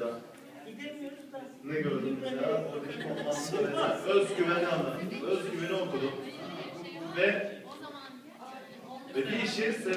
mesela? Gidemiyoruz da. Ne gördün mesela? Oradaki toplantıda özgüveni anlattım. Özgüveni okudum. Ve, ve bir işi seve